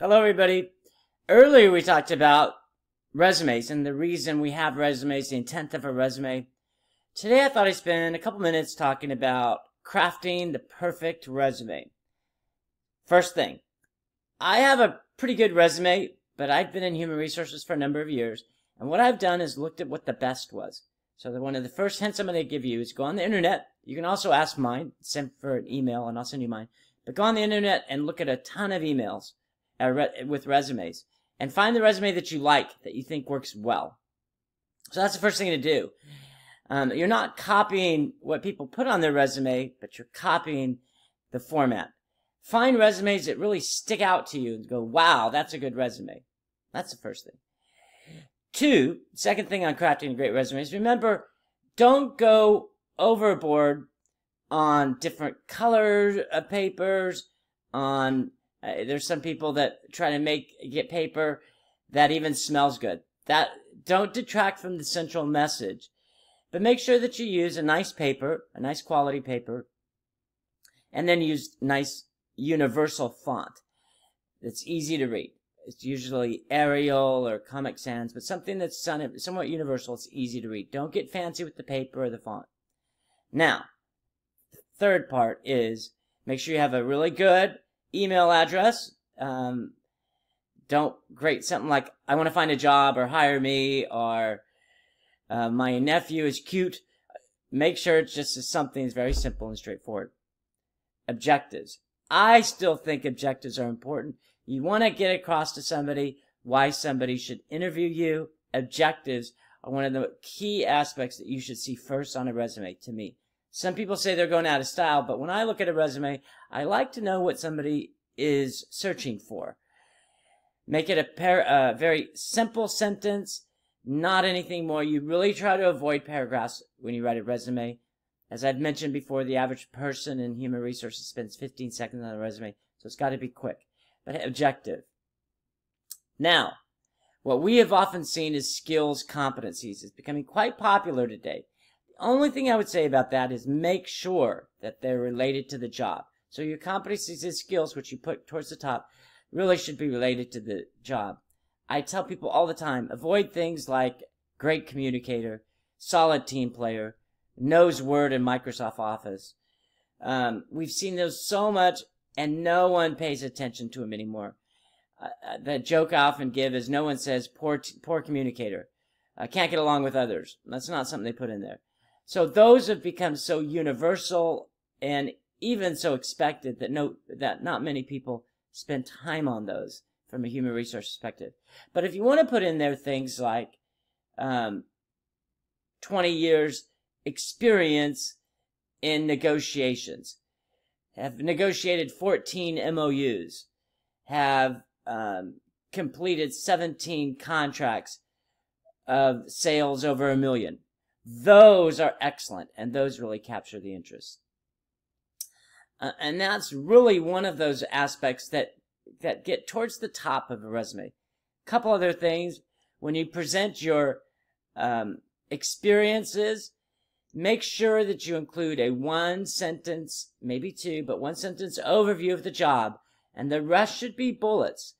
Hello, everybody. Earlier, we talked about resumes and the reason we have resumes, the intent of a resume. Today, I thought I'd spend a couple minutes talking about crafting the perfect resume. First thing, I have a pretty good resume, but I've been in human resources for a number of years, and what I've done is looked at what the best was. So the, one of the first hints I'm going to give you is go on the internet. You can also ask mine, send for an email, and I'll send you mine. But go on the internet and look at a ton of emails re- with resumes and find the resume that you like that you think works well. So that's the first thing to do. Um, you're not copying what people put on their resume, but you're copying the format. Find resumes that really stick out to you and go, wow, that's a good resume. That's the first thing. Two, second thing on crafting a great resume is remember, don't go overboard on different colors of papers, on uh, there's some people that try to make get paper that even smells good. That don't detract from the central message, but make sure that you use a nice paper, a nice quality paper, and then use nice universal font that's easy to read. It's usually Arial or Comic Sans, but something that's somewhat universal. It's easy to read. Don't get fancy with the paper or the font. Now, the third part is make sure you have a really good email address. Um, don't great something like I want to find a job or hire me or uh, my nephew is cute. Make sure it's just something that's very simple and straightforward. Objectives. I still think objectives are important. You want to get across to somebody why somebody should interview you. Objectives are one of the key aspects that you should see first on a resume to me. Some people say they're going out of style, but when I look at a resume, I like to know what somebody is searching for. Make it a par- uh, very simple sentence, not anything more. You really try to avoid paragraphs when you write a resume. As I've mentioned before, the average person in human resources spends 15 seconds on a resume, so it's got to be quick, but objective. Now, what we have often seen is skills competencies. It's becoming quite popular today only thing I would say about that is make sure that they're related to the job. So your competencies and skills, which you put towards the top, really should be related to the job. I tell people all the time, avoid things like great communicator, solid team player, knows Word and Microsoft Office. Um, we've seen those so much, and no one pays attention to them anymore. Uh, uh the joke I often give is no one says poor, poor communicator. I can't get along with others. That's not something they put in there. So those have become so universal and even so expected that no, that not many people spend time on those from a human resource perspective. But if you want to put in there things like, um, 20 years experience in negotiations, have negotiated 14 MOUs, have, um, completed 17 contracts of sales over a million those are excellent, and those really capture the interest. Uh, and that's really one of those aspects that that get towards the top of a resume. A couple other things when you present your um, experiences, make sure that you include a one sentence, maybe two, but one sentence overview of the job, and the rest should be bullets,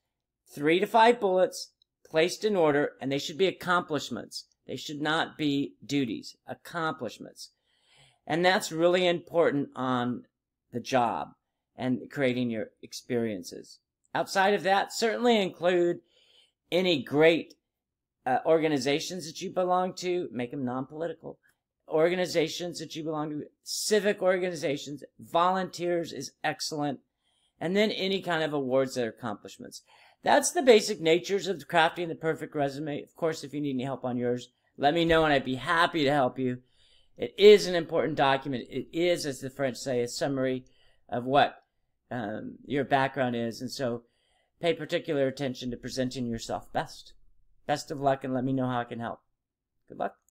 three to five bullets placed in order, and they should be accomplishments. They should not be duties, accomplishments. And that's really important on the job and creating your experiences. Outside of that, certainly include any great uh, organizations that you belong to, make them non-political. Organizations that you belong to, civic organizations, volunteers is excellent. And then any kind of awards or accomplishments. That's the basic natures of crafting the perfect resume. Of course, if you need any help on yours, let me know and I'd be happy to help you. It is an important document. It is, as the French say, a summary of what um, your background is. And so pay particular attention to presenting yourself best. Best of luck and let me know how I can help. Good luck.